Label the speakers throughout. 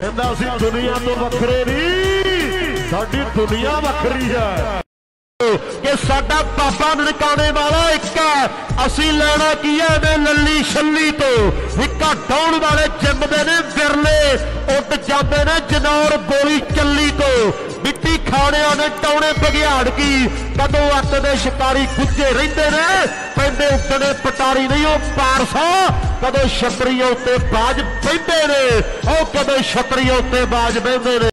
Speaker 1: ਕਹਿੰਦਾ ਅਸੀਂ ਦੁਨੀਆ ਤੋਂ ਵੱਖਰੇ ਨਹੀਂ, ਸਾਡੀ ਦੁਨੀਆ ਵੱਖਰੀ ਹੈ। ਕਿ ਸਾਡਾ ਪਾਪਾ ਨਨਕਾਣੇ ਵਾਲਾ ਇੱਕ ਹੈ, ਅਸੀਂ ਲੈਣਾ ਕੀ ਹੈ ਇਹਦੇ ਲੱਲੀ ਛੱਲੀ ਤੋਂ? ਵਿੱਕਾ ਡਾਉਣ ਵਾਲੇ ਜਿੰਮਦੇ ਨੇ ਵਿਰਲੇ, ਉੱਡ ਜਾਂਦੇ ਨੇ ਜਨੌਰ ਗੋਲੀ ਚੱਲੀ ਤੋਂ। ਮਿੱਟੀ ਖਾਣਿਆਂ ਨੇ ਟੌਣੇ ਬਗਿਆੜ ਕੀ, ਕਦੋਂ ਅੱਤ ਦੇ ਸ਼ਿਕਾਰੀ ਗੁੱਜੇ ਰਹਿੰਦੇ ਨੇ? ਪੈਂਦੇ ਉੱਤਣੇ ਪਟਾਰੀ ਨਹੀਂ, ਉਹ ਪਾਰਸਾ। ਕਦੇ ਛਤਰੀਆਂ ਉੱਤੇ ਬਾਜ ਪੈਂਦੇ ਨੇ, ਉਹ ਕਦੇ ਛਤਰੀਆਂ ਉੱਤੇ ਬਾਜ ਬਹਿੰਦੇ ਨੇ।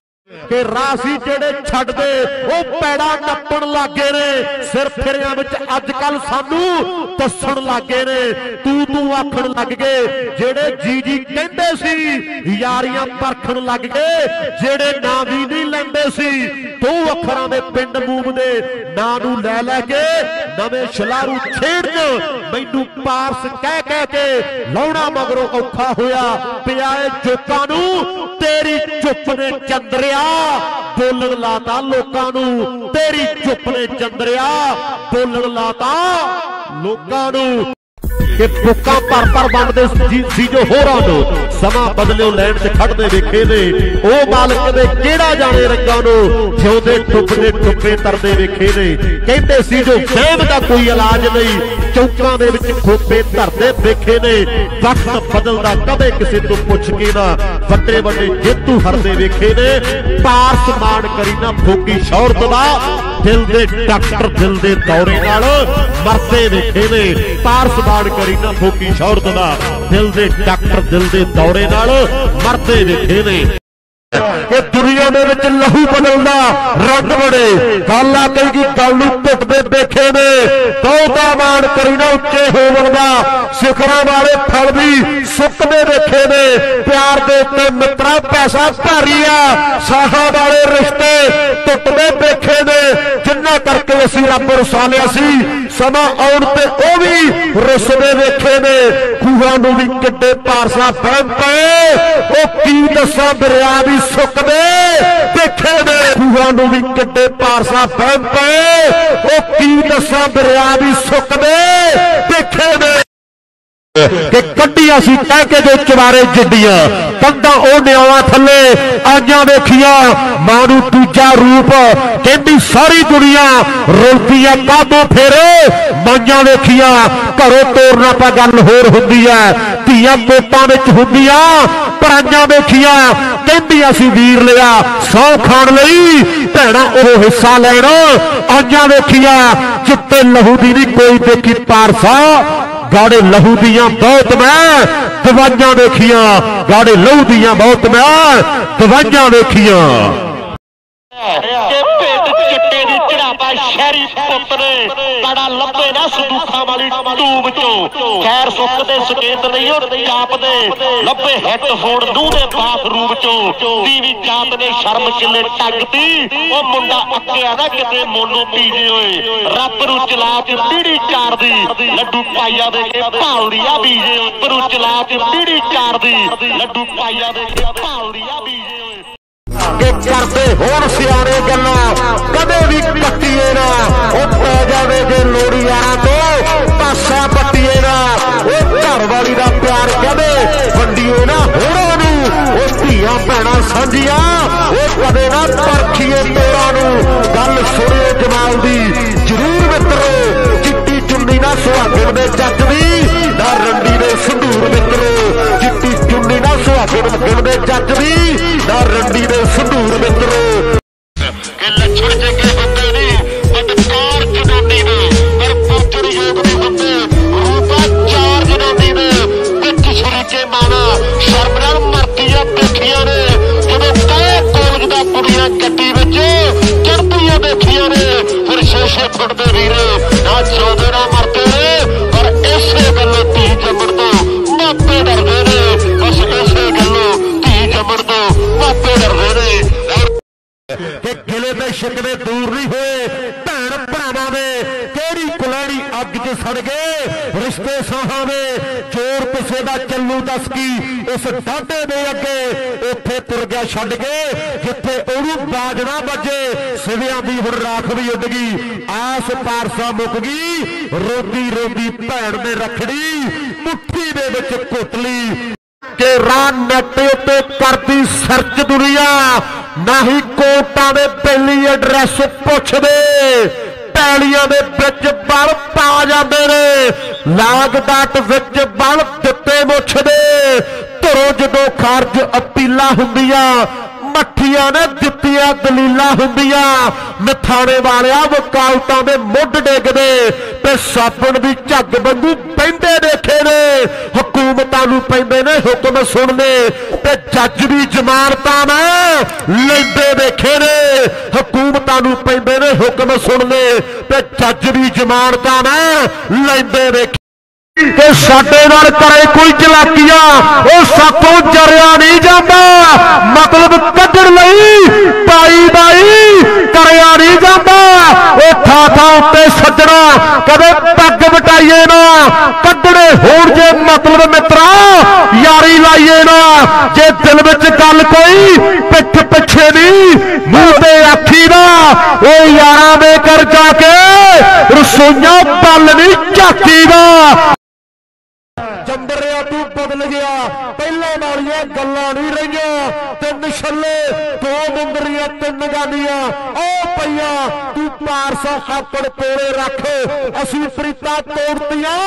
Speaker 1: ਕਿ ਰਾਸੀ ਜਿਹੜੇ ਛੱਡਦੇ, ਉਹ ਪੈੜਾ ਨੱਪਣ ਲੱਗੇ ਨੇ। ਸਿਰ ਫਿਰਿਆਂ ਵਿੱਚ ਅੱਜ ਕੱਲ ਸਾਨੂੰ ਦੱਸਣ ਲੱਗੇ ਨੇ, ਤੂੰ ਤੂੰ ਆਖਣ ਲੱਗ ਗਏ। ਜਿਹੜੇ ਜੀ ਜੀ ਕਹਿੰਦੇ ਸੀ, ਯਾਰੀਆਂ ਪਰਖਣ ਲੱਗ ਗਏ, ਜਿਹੜੇ ਨਾਂ ਵੀ ਨਹੀਂ ਲੈਂਦੇ ਸੀ, ਦੋ ਅੱਖਰਾਂ ਦੇ ਪਿੰਡ ਮੂਮ ਦੇ ਨਾਂ ਨੂੰ ਲੈ ਲੈ ਕੇ ਨਵੇਂ ਛਲਾਰੂ ਛੇੜਨ ਮੈਨੂੰ ਪਾਰਸ ਕਹਿ ਕਹਿ ਕੇ ਲਾਉਣਾ ਮਗਰੋਂ ਔਖਾ ਹੋਇਆ। ਪਿਆਏ ਜੋਕਾਂ ਨੂੰ, ਤੇਰੀ ਚੁੱਪ ਨੇ ਚੰਦਰਿਆ। ਬੋਲਣ ਲਾਤਾ ਲੋਕਾਂ ਨੂੰ ਤੇਰੀ ਚੁੱਪ ਨੇ ਚੰਦਰਿਆ ਬੋਲਣ ਲਾਤਾ ਲੋਕਾਂ ਨੂੰ। ਕਿ ਪੁੱਕਾਂ ਪਰ ਪਰ ਬਣਦੇ ਸੀ- ਜੋ ਹੋਰਾਂ ਨੂੰ। ਸਮਾਂ ਬਦਲਿਓ, ਲੈਣ ਤੇ ਖੜਦੇ ਵੇਖੇ ਨੇ। ਉਹ ਮਾਲਕ ਦੇ ਕਿਹੜਾ ਜਾਣੇ ਰੰਗਾਂ ਨੂੰ? ਜਿਉਂਦੇ ਟੁੱਪਦੇ ਟੁੱਪੇ ਤਰਦੇ ਵੇਖੇ ਨੇ। ਕਹਿੰਦੇ ਸੀ ਜੋ ਵਹਿਮ ਦਾ ਕੋਈ ਇਲਾਜ ਨਹੀਂ। ਚੌਕਾਂ ਦੇ ਵਿੱਚ ਖੋਪੇ ਧਰਦੇ ਵੇਖੇ ਨੇ। ਵਕਤ ਬਦਲਦਾ ਕਦੇ ਕਿਸੇ ਤੋਂ ਪੁੱਛ ਕੇ ਨਾ। ਵੱਡੇ ਵੱਡੇ ਜੇਤੂ ਹਰਦੇ ਵੇਖੇ ਨੇ। ਪਾਰਸ ਮਾਣ ਕਰੀ ਨਾ ਫੋਕੀ ਸ਼ੌਰਤ ਦਾ। ਦਿਲ ਦੇ ਡਾਕਟਰ ਦਿਲ ਦੇ ਦੌਰੇ ਨਾਲ ਮਰਦੇ ਵੇਖੇ ਨੇ। ਪਾਰਸ ਮਾਣ ਕਰੀ ਨਾ ਫੋਕੀ ਸ਼ੌਹਰਤ ਦਾ ਦਿਲ ਦੇ ਡਾਕਟਰ ਦਿਲ ਦੇ ਦੌਰੇ ਨਾਲ ਮਰਦੇ ਵੇਖੇ ਨੇ। ਕਿ ਦੁਨੀਆ ਦੇ ਵਿੱਚ ਲਹੂ ਬਦਲਦਾ, ਰੰਗ ਬੜੇ। ਗਾਲਾਂ ਕਈ ਕੀ ਗੱਲ ਨੂੰ ਟੁੱਟਦੇ ਦੇਖੇ ਨੇ। ਦੋਤਾ ਮਾਣ ਕਰੀ ਨਾ ਉੱਚੇ ਹੋਵਣ ਦਾ ਸਿਖਰਾਂ ਵਾਲੇ ਫਲ ਵੀ ਸੁੱਕਦੇ ਦੇਖੇ ਨੇ। ਪਿਆਰ ਦੇ ਉੱਤੇ ਮਿੱਤਰਾ ਪੈਸਾ ਭਾਰੀ ਆ ਸਾਹਾਂ ਵਾਲੇ ਰਿਸ਼ਤੇ ਟੁੱਟਦੇ ਦੇਖੇ ਨੇ। ਜਿੰਨਾ ਕਰਕੇ ਅਸੀਂ ਰੱਬ ਰਸਾਲਿਆ ਸੀ ਸਮਾਂ ਆਉਣ ਤੇ ਉਹ ਵੀ ਰੁੱਸਦੇ ਵੇਖੇ ਨੇ ਖੂਹਾਂ ਨੂੰ ਵੀ ਕਿੱਡੇ ਪਾਰਸਾ ਫਹਿਮ ਪਏ ਉਹ ਕੀ ਦੱਸਾਂ ਦਰਿਆ ਵੀ ਸੁੱਕਦੇ ਦੇਖੇ ਨੇ ਖੂਹਾਂ ਨੂੰ ਵੀ ਕਿੱਡੇ ਪਾਰਸਾ ਫਹਿਮ ਪਏ ਉਹ ਕੀ ਦੱਸਾਂ ਦਰਿਆ ਵੀ ਸੁੱਕਦੇ ਦੇਖੇ ਨੇ ਕਿ ਕੱਢੀਆਂ ਸੀ ਕਹਿ ਕੇ ਜੋ ਚਵਾਰੇ ਜਿੱਡੀਆਂ। ਕੰਧਾਂ ਉਹ ਨਿਆਵਾਂ ਥੱਲੇ, ਆਈਆਂ ਵੇਖੀਆਂ। ਮਾਂ ਨੂੰ ਦੂਜਾ ਰੂਪ, ਕਹਿੰਦੀ ਸਾਰੀ ਦੁਨੀਆ ਰੁਲਦੀ ਕਾਦੋਂ ਫੇਰੇ? ਮਾਈਆਂ ਵੇਖੀਆਂ, ਘਰੋਂ ਤੋਰਨਾ ਤਾਂ ਗੱਲ ਹੋਰ ਹੁੰਦੀ ਐ। ਧੀਆਂ ਕੋਟਾਂ ਵਿੱਚ ਹੁੰਦੀਆਂ, ਪਰਾਈਆਂ ਵੇਖੀਆਂ। ਕਹਿੰਦੀ ਅਸੀਂ ਵੀਰ ਲਿਆ, ਸੌ ਖਾਣ ਲਈ, ਭੈਣਾ ਉਹ ਹਿੱਸਾ ਲੈਣ। ਆਈਆਂ ਵੇਖੀਆਂ, ਚਿੱਟੇ ਲਹੂ ਦੀ ਨਹੀਂ ਕੋਈ ਦੇਖੀ ਪਾਰਸਾ। ਗਾੜੇ ਲਹੂ ਦੀਆਂ ਬਹੁਤ ਮੈਂ ਦਵਾਈਆਂ ਵੇਖੀਆਂ। ਗਾੜੇ ਲਹੂ ਦੀਆਂ ਬਹੁਤ ਮੈਂ ਦਵਾਈਆਂ ਵੇਖੀਆਂ।
Speaker 2: ਦੀ ਸ਼ਹਿਰੀ ਪੁੱਤ ਨੇ। ਕੜਾ ਲੱਭੇ ਨਾ ਸੰਦੂਖਾਂ ਵਾਲੀ ਟੂਬ ਚੋਂ। ਖੈਰ ਸੁੱਕ ਦੇ ਸਕੇਤ ਨਹੀਂ ਉਹ ਚਾਪਦੇ। ਲੱਭੇ ਹਿੱਟ ਹੋਣ ਨੂੰ ਦੇ ਬਾਥਰੂਮ ਚੋਂ। ਟੀਵੀ ਚਾਤ ਨੇ ਸ਼ਰਮ ਕਿਲੇ ਟੱਗਦੀ ਉਹ ਮੁੰਡਾ ਅੱਕਿਆ ਨਾ ਕਿਤੇ ਮੋਨੂ ਪੀਜੇ ਹੋਏ। ਰੱਬ ਨੂੰ ਚਲਾ ਕੇ ਪੀੜੀ ਚਾਰਦੀ। ਲੱਡੂ ਪਾਈਆ ਦੇ ਕੇ ਭਾਲਦੀਆ ਬੀਜੇ। ਰੱਬ ਨੂੰ ਚਲਾ ਕੇ ਪੀੜੀ ਚਾਰਦੀ। ਲੱਡੂ ਪਾਈਆ ਦੇ ਕੇ ਭਾਲਦੀਆ ਬੀਜੇ। ਹੋਏ
Speaker 1: ਕਿ ਕਰਦੇ ਹੋਣ ਸਿਆਣੇ ਗੱਲਾਂ ਕਦੇ ਵੀ ਕੱਟੀਏ ਨਾ, ਉਹ ਪੈ ਜਾਵੇ ਜੇ ਲੋੜੀ ਯਾਰਾਂ ਤੋਂ। ਪਾਸਾ ਪੱਟੀਏ ਨਾ, ਉਹ ਘਰ ਵਾਲੀ ਦਾ ਪਿਆਰ ਕਦੇ ਵੰਡੀਏ ਨਾ, ਹੋਰਾਂ ਨੂੰ। ਉਹ ਧੀਆਂ ਭੈਣਾਂ ਸਾਂਝੀਆਂ, ਉਹ ਕਦੇ ਨਾ ਪਰਖੀਏ ਤੋਰਾਂ ਨੂੰ। ਗੱਲ ਸੁਣਿਓ ਜਮਾਲ ਦੀ, ਜ਼ਰੂਰ ਮਿੱਤਰੋ, ਚਿੱਟੀ ਚੁੰਨੀ ਨਾ ਸੁਹਾਗਣ ਦੇ ਜੱਜ ਦੀ, ਨਾ ਰੰਡੀ ਦੇ ਸੰਧੂਰ ਮਿੱਤਰੋ। ਚਿੱਟੀ ਚੁੰਨੀ ਨਾ ਸੁਹਾਗਣ ਲੱਗਣ ਦੇ ਜੱਜ ਦੀ, ਨਾ ਰੰਡੀ ਦੇ ਸੰਧੂਰ ਸਾਹਾਂ ਦੇ ਚੋਰ ਕਿਸੇ ਦਾ ਚੱਲੂ ਦੱਸ ਕੀ? ਇਸ ਡਾਢੇ ਦੇ ਅੱਗੇ ਉੱਥੇ ਤੁਰ ਗਿਆ ਛੱਡ ਕੇ, ਜਿੱਥੇ ਉਹਨੂੰ ਬਾਜਣਾ ਵੱਜੇ, ਸਿਵਿਆਂ ਦੀ ਹੁਣ ਰਾਖ ਵੀ ਉੱਡ ਗਈ। ਆਸ ਪਾਰਸਾ ਮੁੱਕ ਗਈ, ਰੋਦੀ ਰੋਦੀ ਭੈਣ ਨੇ ਰਖੜੀ, ਮੁੱਠੀ ਦੇ ਵਿੱਚ ਘੁੱਟ ਲਈ ਕਿ ਰਾਹ ਨੈਟ ਉੱਤੇ ਕਰਦੀ ਸਰਚ ਦੁਨੀਆ ਨਹੀਂ ਕੋਟਾਂ ਦੇ ਪਹਿਲੀ ਐਡਰੈਸ ਪੁੱਛਦੇ, ਪੈਲੀਆਂ ਦੇ ਵਿੱਚ ਬਲ ਨੇ ਲਾਗ ਡਾਟ ਵਿੱਚ ਬਲ ਦਿੱਤੇ ਮੁੱਛਦੇ ਧਰੋ ਜਦੋਂ ਖਾਰਜ ਅਪੀਲਾ ਹੁੰਦੀਆਂ ਮੱਠੀਆਂ ਨੇ ਦਿੱਤੀਆਂ, ਦਲੀਲਾਂ ਹੁੰਦੀਆਂ। ਮਿਠਾਣੇ ਵਾਲਿਆ ਵਕਾਲਤਾਂ ਦੇ ਮੁੱਢ ਡੇਗਦੇ ਤੇ ਸਾਬਣ ਦੀ ਝੱਗ ਵਾਂਗੂ ਪੈਂਦੇ ਦੇਖੇ ਨੇ। ਹਕੂਮਤਾਂ ਨੂੰ ਪੈਂਦੇ ਨੇ ਹੁਕਮ ਸੁਣਨੇ ਤੇ ਜੱਜ ਵੀ ਜ਼ਮਾਨਤਾਂ ਮੈਂ ਲੈਂਦੇ ਦੇਖੇ ਨੇ। ਹਕੂਮਤਾਂ ਨੂੰ ਪੈਂਦੇ ਨੇ ਹੁਕਮ ਸੁਣਨੇ ਤੇ ਜੱਜ ਦੀ ਜ਼ਮਾਨਤਾਂ ਮੈਂ ਲੈਂਦੇ ਦੇਖੇ ਕਿ ਸਾਡੇ ਨਾਲ ਕਰੇ ਕੋਈ ਚਲਾਕੀਆਂ, ਉਹ ਸਾਤੋਂ ਜਰਿਆ ਨਹੀਂ ਜਾਂਦਾ। ਮਤਲਬ ਕੱਢਣ ਲਈ ਪਾਈ ਬਾਈ ਕਰਿਆ ਨਹੀਂ ਜਾਂਦਾ। ਉਹ ਥਾਂ ਥਾਂ ਉੱਤੇ ਸੱਜਣਾ ਕਦੇ ਪੱਗ ਵਟਾਈਏ ਨਾ, ਕੱਢਣੇ ਹੋਣ ਜੇ ਮਤਲਬ ਮਿੱਤਰਾ, ਯਾਰੀ ਲਾਈਏ ਨਾ। ਜੇ ਦਿਲ ਵਿੱਚ ਗੱਲ ਕੋਈ ਪਿੱਠ ਪਿੱਛੇ ਨਹੀਂ ਮੂੰਹ ਤੇ ਆਖੀ ਦਾ ਉਹ ਯਾਰਾਂ ਦੇ ਕਰ ਜਾ ਕੇ ਰਸੋਈਆਂ ਪੱਲ ਨਹੀਂ ਝਾਕੀ ਦਾ ਚੰਦਰਿਆ ਤੂੰ ਬਦਲ ਗਿਆ। ਪਹਿਲਾਂ ਵਾਲੀਆਂ ਗੱਲਾਂ ਨਹੀਂ ਰਹੀਆਂ। ਤਿੰਨ ਛੱਲੇ ਦੋ ਮੁੰਦਰੀਆਂ ਤਿੰਨ ਗਾਨੀਆਂ ਓ ਪਈਆ ਤੂੰ ਪਾਰਸਾ ਆਪਣੇ ਕੋਲੇ ਰੱਖ। ਅਸੀਂ ਪ੍ਰੀਤਾ ਤੋੜਤੀਆਂ।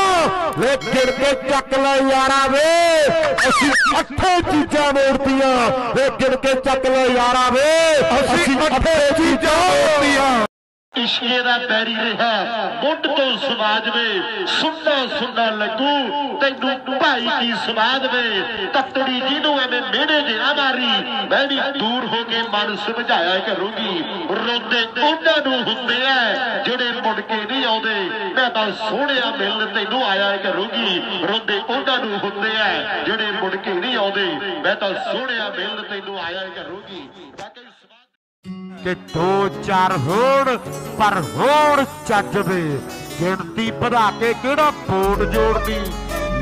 Speaker 1: ਲੈ ਗਿਣ ਕੇ ਚੱਕ ਲੈ ਯਾਰਾ ਵੇ। ਅਸੀਂ ਅੱਠੇ ਚੀਜ਼ਾਂ ਮੋੜਤੀਆਂ। ਲੈ ਗਿਣ ਕੇ ਚੱਕ ਲੈ ਯਾਰਾ ਵੇ। ਅਸੀਂ ਅੱਠੇ ਚੀਜ਼ਾਂ ਮੋੜਤੀਆਂ।
Speaker 2: ਇਸ਼ਕੇ ਦਾ ਬੈਰੀ ਰਿਹਾ, ਮੁੱਢ ਤੋਂ ਸਮਾਜ ਵੇ ਸੁਣਨਾ ਸੁਣਨਾ ਲੱਗੂ, ਤੈਨੂੰ ਭਾਈ ਕੀ ਸਮਾਦ ਵੇ, ਤਤੜੀ ਜਿਹਨੂੰ ਐਵੇਂ ਮਿਹਣੇ ਜੇ ਨਾ ਮਾਰੀ, ਮੈਂ ਵੀ ਦੂਰ ਹੋ ਕੇ ਮਨ ਸਮਝਾਇਆ ਕਰੂੰਗੀ, ਰੋਂਦੇ ਉਹਨਾਂ ਨੂੰ ਹੁੰਦੇ ਐ ਜਿਹੜੇ ਮੁੜ ਕੇ ਨਹੀਂ ਆਉਂਦੇ, ਮੈਂ ਤਾਂ ਸੋਹਣਿਆ ਮਿਲਣ ਤੈਨੂੰ ਆਇਆ ਕਰੂੰਗੀ, ਰੋਂਦੇ ਉਹਨਾਂ ਨੂੰ ਹੁੰਦੇ ਐ ਜਿਹੜੇ ਮੁੜ ਕੇ ਨਹੀਂ ਆਉਂਦੇ, ਮੈਂ ਤਾਂ ਸੋਹਣਿਆ ਮਿਲਣ ਤੈਨੂੰ ਆਇਆ ਕਰੂੰਗੀ। ਵਾਕਈ
Speaker 1: ਦੋ ਚਾਰ ਹੋਣ ਪਰ ਹੋਣ ਚੱਜ ਗਿਣਤੀ ਵਧਾ ਕੇ ਕਿਹੜਾ ਬੋਰਡ ਜੋੜਦੀ?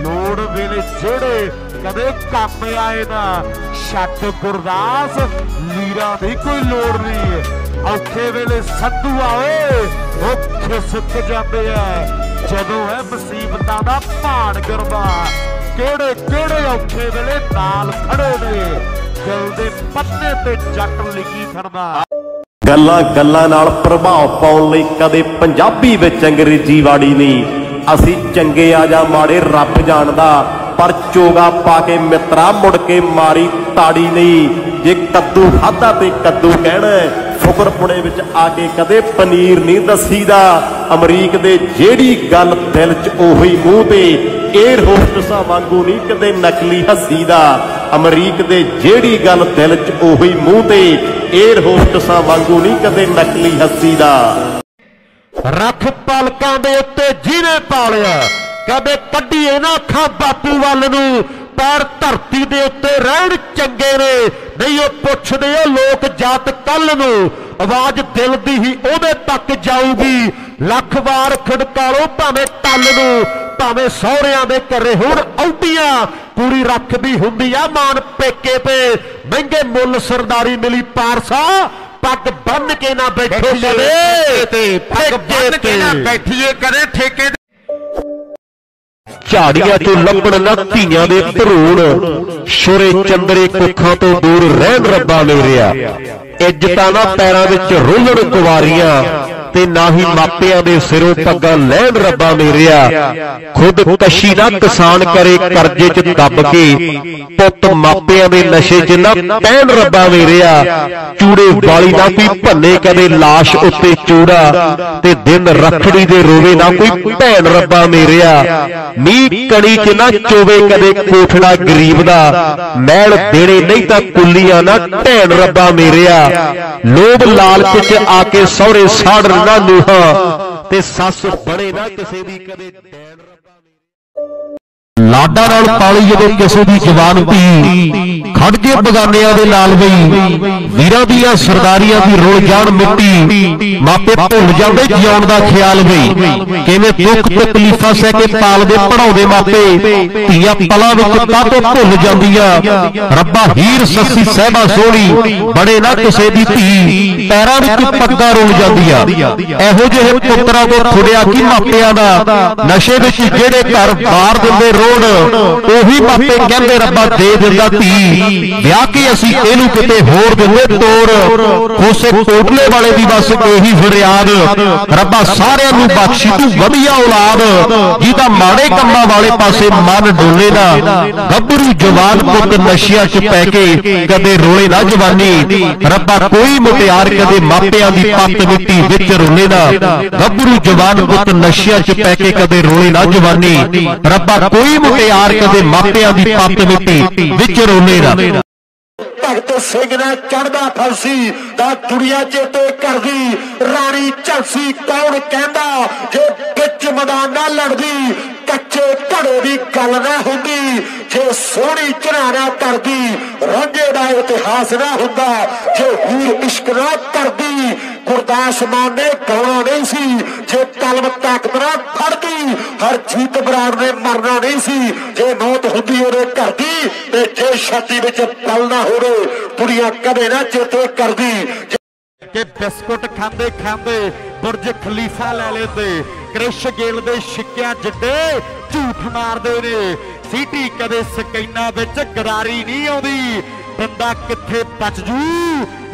Speaker 1: ਲੋੜ ਵੇਲੇ ਜਿਹੜੇ ਕਦੇ ਕੰਮ ਆਏ ਨਾ ਛੱਟ ਗੁਰਦਾਸ, ਲੀਰਾ ਦੀ ਕੋਈ ਲੋੜ ਨਹੀਂ। ਔਖੇ ਵੇਲੇ ਸੱਧੂ ਆਏ ਉਹ ਖਿਸਕ ਜਾਂਦੇ ਆ। ਜਦੋਂ ਹੈ ਮੁਸੀਬਤਾਂ ਦਾ ਭਾਣ ਗਰਬਾ ਕਿਹੜੇ ਕਿਹੜੇ ਔਖੇ ਵੇਲੇ ਨਾਲ ਖੜੇ ਨੇ। ਦਿਲ ਦੇ ਪੱਤੇ ਤੇ ਜੱਟ ਲਿਖੀ ਫਿਰਦਾ।
Speaker 3: ਗੱਲਾਂ ਗੱਲਾਂ ਨਾਲ ਪ੍ਰਭਾਵ ਪਾਉਣ ਲਈ ਕਦੇ ਪੰਜਾਬੀ ਵਿੱਚ ਅੰਗਰੇਜ਼ੀ ਵਾੜੀ ਨਹੀਂ। ਅਸੀਂ ਚੰਗੇ ਆ ਜਾਂ ਮਾੜੇ, ਰੱਬ ਜਾਣਦਾ, ਪਰ ਚੋਗਾ ਪਾ ਕੇ ਮਿੱਤਰਾ ਮੁੜ ਕੇ ਮਾਰੀ ਤਾੜੀ ਨਹੀਂ। ਜੇ ਕੱਦੂ ਖਾਦਾ ਤੇ ਕੱਦੂ ਕਹਿਣਾ ਫੁਕਰਪੁਣੇ ਵਿੱਚ ਆ ਕੇ ਕਦੇ ਪਨੀਰ ਨਹੀਂ ਦੱਸੀਦਾ। ਅਮਰੀਕ ਦੇ ਜਿਹੜੀ ਗੱਲ ਦਿਲ 'ਚ ਉਹੀ ਮੂੰਹ ਤੇ ਏਅਰ ਹੋਸਟਸਾਂ ਵਾਂਗੂ ਨਹੀਂ ਕਦੇ ਨਕਲੀ ਹੱਸੀਦਾ। ਅਮਰੀਕ ਦੇ ਜਿਹੜੀ ਗੱਲ ਦਿਲ 'ਚ ਉਹੀ ਮੂੰਹ ਤੇ ਏਅਰ ਹੋਸਟਸਾਂ ਵਾਂਗੂ ਨਹੀਂ ਕਦੇ ਨਕਲੀ ਹੱਸੀਦਾ
Speaker 1: ਰੱਖ ਪਲਕਾਂ ਦੇ ਉੱਤੇ ਜਿਹਨੇ ਪਾਲਿਆ ਕਦੇ ਕੱਢੀਏ ਨਾ ਅੱਖਾਂ ਬਾਪੂ ਵੱਲ ਨੂੰ। ਪੈਰ ਧਰਤੀ ਦੇ ਉੱਤੇ ਰਹਿਣ ਚੰਗੇ ਨੇ। ਨਹੀਂ ਉਹ ਪੁੱਛਦੇ ਆ ਲੋਕ ਜਾਤ ਕੱਲ ਨੂੰ। ਆਵਾਜ਼ ਦਿਲ ਦੀ ਹੀ ਉਹਦੇ ਤੱਕ ਜਾਊਗੀ। ਲੱਖ ਵਾਰ ਖੜਕਾਲੋ ਭਾਵੇਂ ਟੱਲ ਨੂੰ, ਭਾਵੇਂ ਸਹੁਰਿਆਂ ਦੇ ਘਰੇ ਹੁਣ ਔਡੀਆਂ ਪੂਰੀ ਰੱਖਦੀ ਹੁੰਦੀ ਆ ਮਾਨ ਪੇਕੇ ਤੇ। ਮਹਿੰਗੇ ਮੁੱਲ ਸਰਦਾਰੀ ਮਿਲੀ ਪਾਰਸਾ ਪੱਗ ਬੰਨ ਕੇ ਨਾ ਬੈਠੋ ਕਦੇ। ਤੇ ਪੱਗ ਬੰਨ ਕੇ ਨਾ ਬੈਠੀਏ। ਕਦੇ ਠੇਕੇ ਝਾੜੀਆਂ ਤੋਂ ਲੱਭਣ ਨਾ ਧੀਆਂ ਦੇ ਭਰੂਣ। ਸ਼ੁਰੇ ਚੰਦਰੇ ਕੁੱਖਾਂ ਤੋਂ ਦੂਰ ਰਹਿਣ ਰੱਬਾ ਮੇਰਿਆ। ਇੱਜ਼ਤਾਂ ਨਾ ਪੈਰਾਂ ਵਿੱਚ ਰੋਲਣ ਕੁਵਾਰੀਆਂ। ਤੇ ਨਾ ਹੀ ਮਾਪਿਆਂ ਦੇ ਸਿਰੋਂ ਪੱਗਾਂ ਲੈਣ ਰੱਬਾ ਮੇਰਿਆ। ਖੁਦ ਕਸ਼ੀ ਨਾ ਕਿਸਾਨ ਕਰੇ ਕਰਜ਼ੇ 'ਚ ਦੱਬ ਕੇ ਪੁੱਤ ਮਾਪਿਆਂ ਦੇ ਨਸ਼ੇ 'ਚ ਨਾ ਪੈਣ ਰੱਬਾ ਮੇਰਿਆ। ਚੂੜੇ ਵਾਲੀ ਨਾ ਕੋਈ ਭੰਨੇ ਕਦੇ ਲਾਸ਼ ਉੱਤੇ ਚੂੜਾ। ਤੇ ਦਿਨ ਰੱਖੜੀ ਦੇ ਰੋਵੇ ਨਾ ਕੋਈ ਭੈਣ ਰੱਬਾ ਮੇਰਿਆ। ਮੀਂਹ ਕਣੀ 'ਚ ਨਾ ਚੋਵੇ ਕਦੇ ਕੋਠੜਾ ਗਰੀਬ ਦਾ। ਮਹਿਲ ਦੇਣੇ ਨਹੀਂ ਤਾਂ ਕੁੱਲੀਆਂ ਨਾ ਢੈਣ ਰੱਬਾ ਮੇਰਿਆ। ਲੋਭ ਲਾਲਚ 'ਚ ਆ ਕੇ ਸਹੁਰੇ ਸਾੜ ਨਾ ਨੂਹਾ ਤੇ ਸੱਸ ਬਣੇ ਨਾ ਕਿਸੇ ਦੀ ਕਦੇ ਡੈਣ ਲਾਡਾ ਨਾਲ ਪਾਲੀ ਜਦੋਂ ਕਿਸੇ ਦੀ ਜਵਾਨ ਧੀ ਖੜ ਕੇ ਬਗਾਨਿਆਂ ਦੇ ਨਾਲ ਗਈ ਵੀਰਾਂ ਦੀਆਂ ਸਰਦਾਰੀਆਂ ਦੀ ਰੁਲ ਜਾਣ ਮਿੱਟੀ, ਮਾਪੇ ਭੁੱਲ ਜਾਂਦੇ ਜਿਉਣ ਦਾ ਖਿਆਲ ਗਈ ਕਿਵੇਂ ਦੁੱਖ ਤਕਲੀਫਾਂ ਸਹਿ ਕੇ ਪਾਲਦੇ ਪੜਾਉਂਦੇ ਮਾਪੇ, ਧੀਆਂ ਪਲਾਂ ਵਿੱਚ ਕਾਹਤੋਂ ਭੁੱਲ ਜਾਂਦੀਆਂ। ਰੱਬਾ ਹੀਰ ਸੱਸੀ ਸਹਿਬਾ ਸੋਹਣੀ ਬੜੇ ਨਾ ਕਿਸੇ ਦੀ ਧੀ, ਪੈਰਾਂ ਵਿੱਚ ਪੱਗਾ ਰੁਲ ਜਾਂਦੀਆਂ। ਇਹੋ ਜਿਹੇ ਪੁੱਤਰਾਂ ਤੋਂ ਖੁੜਿਆ ਕੀ ਮਾਪਿਆਂ ਦਾ? ਨਸ਼ੇ ਵਿੱਚ ਜਿਹੜੇ ਘਰ ਬਾਹਰ ਦਿੰਦੇ ਰੋ
Speaker 3: ਲੋੜ ਉਹੀ ਮਾਪੇ ਕਹਿੰਦੇ ਰੱਬਾ ਦੇ ਦਿੰਦਾ ਧੀ। ਵਿਆਹ ਕੇ ਅਸੀਂ ਇਹਨੂੰ ਕਿਤੇ ਹੋਰ ਦਿੰਦੇ ਤੋੜ। ਖੋਸੇ ਕੋਟਲੇ ਵਾਲੇ ਦੀ ਬਸ ਇਹੀ ਫਰਿਆਦ। ਰੱਬਾ ਸਾਰਿਆਂ ਨੂੰ ਬਖਸ਼ੀ ਤੂੰ ਵਧੀਆ ਔਲਾਦ। ਜਿਹਦਾ ਮਾੜੇ ਕੰਮਾਂ ਵਾਲੇ ਪਾਸੇ ਮਨ ਡੋਲੇ ਨਾ। ਗੱਭਰੂ ਜਵਾਨ ਪੁੱਤ ਨਸ਼ਿਆਂ 'ਚ ਪੈ ਕੇ ਕਦੇ ਰੋਲੇ ਨਾ ਜਵਾਨੀ। ਰੱਬਾ ਕੋਈ ਮੁਟਿਆਰ ਕਦੇ ਮਾਪਿਆਂ ਦੀ ਪੱਤ ਮਿੱਟੀ ਵਿੱਚ ਰੋਲੇ ਨਾ। ਗੱਭਰੂ ਜਵਾਨ ਪੁੱਤ ਨਸ਼ਿਆਂ 'ਚ ਪੈ ਕੇ ਕਦੇ ਰੋਲੇ ਨਾ ਜਵਾਨੀ। ਰੱਬਾ ਕੋਈ ਮੁਟਿਆਰ ਕਦੇ ਮਾਪਿਆਂ ਦੀ ਪੱਤ ਮਿੱਟੀ ਵਿੱਚ ਰੋਲੇ ਨਾ
Speaker 4: ਭਗਤ ਸਿੰਘ ਨੇ ਚੜਦਾ ਫਾਂਸੀ ਦਾ ਦੁਨੀਆ ਚੇਤੇ ਕਰਦੀ। ਰਾਣੀ ਝਾਂਸੀ ਕੌਣ ਕਹਿੰਦਾ? ਜੇ ਵਿੱਚ ਮੈਦਾਨ ਨਾ ਲੜਦੀ ਕੱਚੇ ਘੜੇ ਦੀ ਗੱਲ ਨਾ ਹੁੰਦੀ। ਜੇ ਸੋਹਣੀ ਚੜਾਣਾ ਕਰਦੀ ਰਾਂਝੇ ਦਾ ਇਤਿਹਾਸ ਨਾ ਹੁੰਦਾ। ਜੇ ਹੀਰ ਇਸ਼ਕ ਨਾ ਕਰਦੀ ਗੁਰਦਾਸ ਮਾਨ ਨੇ ਗਾਉਣਾ ਨਹੀਂ ਸੀ। ਜੇ ਕਲਮ ਤਾਕਤ ਨਾ ਫੜਦੀ, ਹਰ ਬਰਾੜ ਨੇ ਮਰਨਾ ਨਹੀਂ ਸੀ। ਜੇ ਮੌਤ ਹੁੰਦੀ ਉਹਦੇ ਘਰ ਦੀ, ਤੇ ਜੇ ਛਾਤੀ ਵਿੱਚ ਪਲ ਹੋਵੇ ਦੁਨੀਆ ਕਦੇ ਨਾ ਚੇਤੇ ਕਰਦੀ।
Speaker 3: ਕਿ ਬਿਸਕੁਟ ਖਾਂਦੇ ਖਾਂਦੇ ਬੁਰਜ ਖਲੀਫਾ ਲੈ ਲੈਂਦੇ, ਕ੍ਰਿਸ਼ ਗੇਲ ਦੇ ਛਿੱਕਿਆਂ ਜਿੱਡੇ ਝੂਠ ਮਾਰਦੇ ਨੇ। ਸੀਟੀ ਕਦੇ ਸਕੈਨਾ ਵਿੱਚ ਗਰਾਰੀ ਨਹੀਂ ਆਉਂਦੀ ਬੰਦਾ ਕਿੱਥੇ ਬਚ ਜੂ?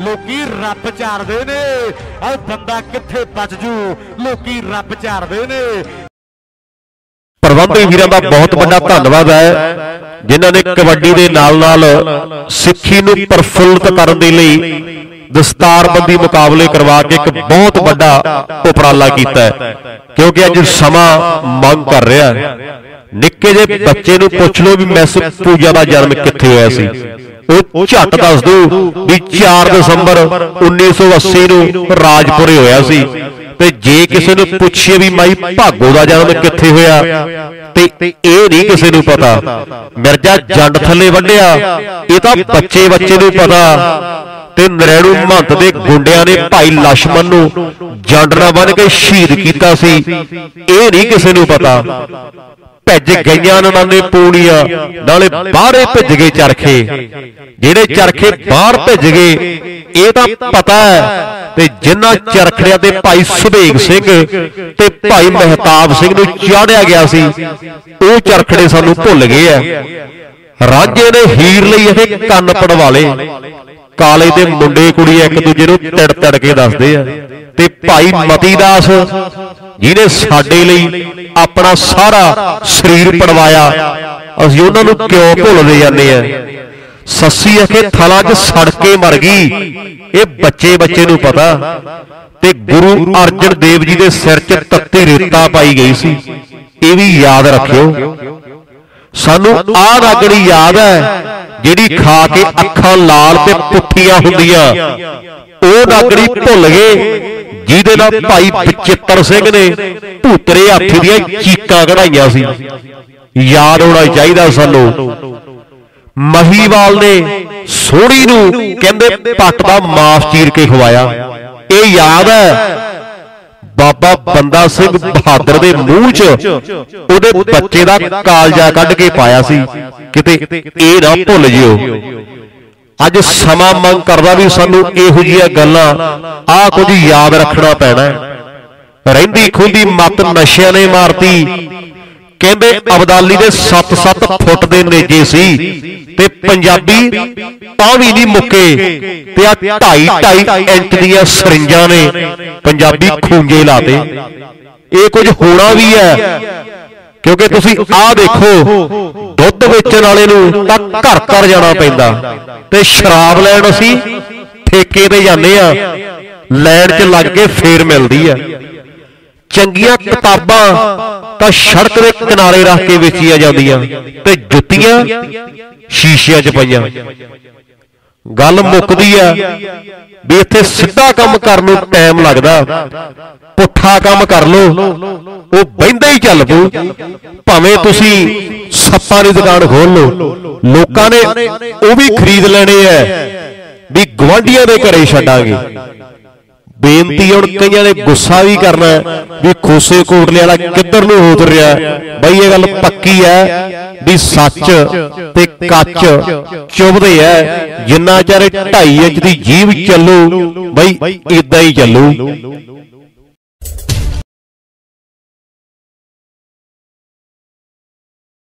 Speaker 3: ਲੋਕੀ ਰੱਬ ਝਾੜਦੇ ਨੇ। ਆ ਬੰਦਾ ਕਿੱਥੇ ਬਚ ਜੂ? ਲੋਕੀ ਰੱਬ ਝਾੜਦੇ ਨੇ।
Speaker 1: ਪ੍ਰਬੰਧਕ ਵੀਰਾਂ ਦਾ ਬਹੁਤ ਵੱਡਾ ਧੰਨਵਾਦ ਹੈ। ਜਿਨ੍ਹਾਂ ਨੇ ਕਬੱਡੀ ਦੇ ਨਾਲ-ਨਾਲ ਸਿੱਖੀ ਨੂੰ ਪ੍ਰਫੁੱਲਤ ਕਰਨ ਦੇ ਲਈ ਦਸਤਾਰਬੰਦੀ ਮੁਕਾਬਲੇ ਕਰਵਾ ਕੇ ਇੱਕ ਬਹੁਤ ਵੱਡਾ ਉਪਰਾਲਾ ਕੀਤਾ ਹੈ। ਕਿਉਂਕਿ ਅੱਜ ਸਮਾਂ ਮੰਗ ਕਰ ਰਿਹਾ। ਹੈ ਨਿੱਕੇ ਜਿਹੇ ਬੱਚੇ ਨੂੰ ਪੁੱਛ ਲਓ ਵੀ ਮੈਸ ਪੂਜਾ ਦਾ ਜਨਮ ਕਿੱਥੇ ਹੋਇਆ ਸੀ? ਉਹ ਝੱਟ ਦੱਸ ਦੂ ਵੀ 4 ਦਸੰਬਰ 1980 ਨੂੰ ਰਾਜਪੁਰੇ ਹੋਇਆ ਸੀ। ਤੇ ਜੇ ਕਿਸੇ ਨੂੰ ਪੁੱਛੇ ਵੀ ਮਾਈ ਭਾਗੋ ਦਾ ਜਨਮ ਕਿੱਥੇ ਹੋਇਆ ਤੇ ਇਹ ਨਹੀਂ ਕਿਸੇ ਨੂੰ ਪਤਾ। ਮਿਰਜ਼ਾ ਜੰਡ ਥੱਲੇ ਵੱਢਿਆ ਇਹ ਤਾਂ ਬੱਚੇ ਬੱਚੇ ਨੂੰ ਪਤਾ। ਤੇ ਨਰੈਣੂ ਮਹੰਤ ਦੇ ਗੁੰਡਿਆਂ ਨੇ ਭਾਈ ਲక్ష్ਮਣ ਨੂੰ ਜੰਡਰਾ ਬਨ ਕੇ ਸ਼ਹੀਦ ਕੀਤਾ ਸੀ। ਇਹ ਨਹੀਂ ਕਿਸੇ ਨੂੰ ਪਤਾ। ਭੱਜ ਗਈਆਂ ਉਹਨਾਂ ਨੇ ਪੂਣੀਆਂ, ਨਾਲੇ ਬਾਹਰੇ ਭੱਜ ਗਏ ਚਰਖੇ। ਜਿਹੜੇ ਚਰਖੇ ਬਾਹਰ ਭੱਜ ਗਏ, ਇਹ ਤਾਂ ਪਤਾ ਹੈ। ਤੇ ਜਿਨ੍ਹਾਂ ਚਰਖੜਿਆਂ ਤੇ ਭਾਈ ਸੁਭੇਗ ਸਿੰਘ ਤੇ ਭਾਈ ਮਹਿਤਾਬ ਸਿੰਘ ਨੂੰ ਚਾੜਿਆ ਗਿਆ ਸੀ, ਉਹ ਚਰਖੜੇ ਸਾਨੂੰ ਭੁੱਲ ਗਏ ਆ। ਰਾਜੇ ਨੇ ਹੀਰ ਲਈ ਇਹ ਕੰਨ ਪੜਵਾਲੇ। ਕਾਲੇ ਦੇ ਮੁੰਡੇ ਕੁੜੀ ਇੱਕ ਦੂਜੇ ਨੂੰ ਤੜ ਤੜ ਕੇ ਦੱਸਦੇ ਆ। ਤੇ ਭਾਈ ਮਤੀ ਦਾਸ ਜਿਹਨੇ ਸਾਡੇ ਲਈ ਆਪਣਾ ਸਾਰਾ ਸਰੀਰ ਪੜਵਾਇਆ ਅਸੀਂ ਉਹਨਾਂ ਨੂੰ ਕਿਉਂ ਭੁੱਲਦੇ ਜਾਂਦੇ ਆ? ਸੱਸੀ ਅਖੇ ਥਲਾਂ 'ਚ ਸੜ ਕੇ ਮਰ ਗਈ। ਇਹ ਬੱਚੇ ਬੱਚੇ ਨੂੰ ਪਤਾ। ਤੇ ਗੁਰੂ ਅਰਜਨ ਦੇਵ ਜੀ ਦੇ ਸਿਰ 'ਚ ਤੱਤੀ ਰੇਤਾ ਪਾਈ ਗਈ ਸੀ। ਇਹ ਵੀ ਯਾਦ ਰੱਖਿਓ। ਸਾਨੂੰ ਆਹ ਰਾਗੜੀ ਯਾਦ ਹੈ ਜਿਹੜੀ ਖਾ ਕੇ ਅੱਖਾਂ ਲਾਲ ਤੇ ਪੁੱਠੀਆਂ ਹੁੰਦੀਆਂ। ਉਹ ਰਾਗੜੀ ਭੁੱਲ ਗਏ। ਜਿਹਦੇ ਨਾਲ ਭਾਈ ਬਚਿੱਤਰ ਸਿੰਘ ਨੇ ਭੂਤਰੇ ਹਾਥੀ ਦੀਆਂ ਚੀਕਾਂ ਕਢਾਈਆਂ ਸੀ। ਯਾਦ ਹੋਣਾ ਚਾਹੀਦਾ ਸਾਨੂੰ। ਮਹੀਵਾਲ ਨੇ ਸੋਹਣੀ ਨੂੰ ਕਹਿੰਦੇ ਪੱਟ ਦਾ ਮਾਸ ਚੀਰ ਕੇ ਖਵਾਇਆ। ਇਹ ਯਾਦ ਹੈ। ਬਾਬਾ ਬੰਦਾ ਸਿੰਘ ਬਹਾਦਰ ਦੇ ਮੂੰਹ 'ਚ ਉਹਦੇ ਬੱਚੇ ਦਾ ਕਾਲਜਾ ਕੱਢ ਕੇ ਪਾਇਆ ਸੀ। ਕਿਤੇ ਇਹ ਨਾ ਭੁੱਲ ਜਿਓ। ਅੱਜ ਸਮਾਂ ਮੰਗ ਕਰਦਾ ਵੀ ਸਾਨੂੰ ਇਹੋ ਜਿਹੀਆਂ ਗੱਲਾਂ ਆਹ ਕੁਝ ਯਾਦ ਰੱਖਣਾ ਪੈਣਾ। ਰਹਿੰਦੀ ਖੁੰਦੀ ਮਤ ਨਸ਼ਿਆਂ ਨੇ ਮਾਰਤੀ। ਕਹਿੰਦੇ ਅਬਦਾਲੀ ਦੇ 7-7 ਫੁੱਟ ਦੇ ਨੇਜੇ ਸੀ ਤੇ ਪੰਜਾਬੀ ਤਾਂ ਵੀ ਨਹੀਂ ਮੁੱਕੇ ਤੇ ਆ 2.5 ਇੰਚ ਦੀਆਂ ਸਰਿੰਜਾਂ ਨੇ ਪੰਜਾਬੀ ਖੂੰਜੇ ਲਾਤੇ। ਇਹ ਕੁਝ ਹੋਣਾ ਵੀ ਹੈ। ਕਿਉਂਕਿ ਤੁਸੀਂ ਆਹ ਦੇਖੋ, ਦੁੱਧ ਵੇਚਣ ਵਾਲੇ ਨੂੰ ਤਾਂ ਘਰ ਘਰ ਜਾਣਾ ਪੈਂਦਾ। ਤੇ ਸ਼ਰਾਬ ਲੈਣ ਅਸੀਂ ਠੇਕੇ ਤੇ ਜਾਂਦੇ ਆ ਲੈਣ 'ਚ ਲੱਗ ਕੇ ਫੇਰ ਮਿਲਦੀ ਆ ਚੰਗੀਆਂ ਕਿਤਾਬਾਂ ਤਾਂ ਸੜਕ ਦੇ ਕਿਨਾਰੇ ਰੱਖ ਕੇ ਵੇਚੀਆਂ ਜਾਂਦੀਆਂ ਤੇ ਜੁੱਤੀਆਂ ਸ਼ੀਸ਼ਿਆਂ 'ਚ ਪਈਆਂ। ਗੱਲ ਮੁੱਕਦੀ ਆ ਵੀ ਇੱਥੇ ਸਿੱਧਾ ਕੰਮ ਕਰਨ ਨੂੰ ਟਾਈਮ ਲੱਗਦਾ, ਪੁੱਠਾ ਕੰਮ ਕਰ ਲੋ ਉਹ ਬਹਿੰਦਾ ਹੀ ਚੱਲ ਪੂ ਭਾਵੇਂ ਤੁਸੀਂ ਸੱਪਾਂ ਦੀ ਦੁਕਾਨ ਖੋਲ ਲੋ ਲੋਕਾਂ ਨੇ ਉਹ ਵੀ ਖਰੀਦ ਲੈਣੇ ਐ ਵੀ ਗਵਾਂਢੀਆਂ ਦੇ ਘਰੇ ਛੱਡਾਂਗੇ। ਬੇਨਤੀ ਹੁਣ ਕਈਆਂ ਨੇ ਗੁੱਸਾ ਵੀ ਕਰਨਾ ਵੀ ਖੋਸੇ ਕੋਟਲੇ ਵਾਲਾ ਕਿੱਧਰ ਨੂੰ ਹੋ ਰਿਹਾ ਬਈ ਇਹ ਗੱਲ ਪੱਕੀ ਹੈ ਵੀ ਸੱਚ ਤੇ ਕੱਚ ਚੁਭਦੇ ਐ ਜਿੰਨਾ ਚਿਰ 2.5 ਇੰਚ ਦੀ ਜੀਭ ਚੱਲੂ ਬਈ ਇਦਾਂ ਹੀ ਚੱਲੂ।